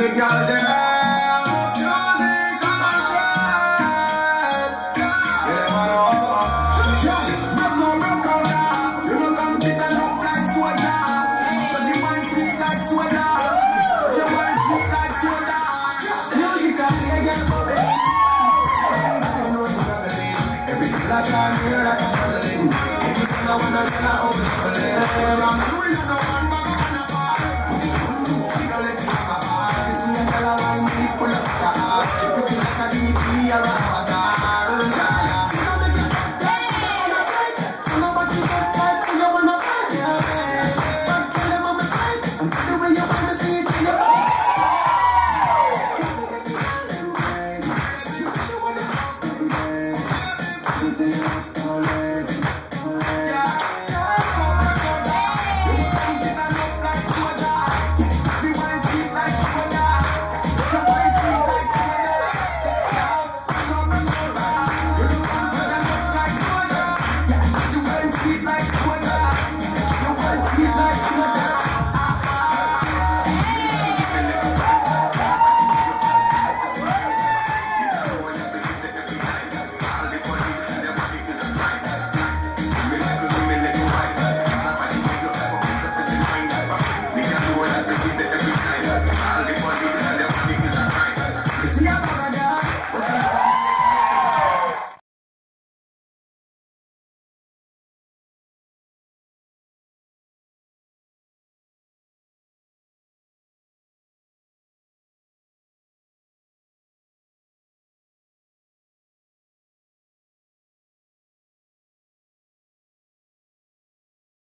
the girl them. Music and a rap. Yeah, man. Yo, rock on, rock on now. You know, come fit and up like soda. So the wine sweet like soda. So the wine sweet like soda. Music and reggae, baby. I know you got me. Everything I hear, I can feel it. I wanna, I'm Yeah.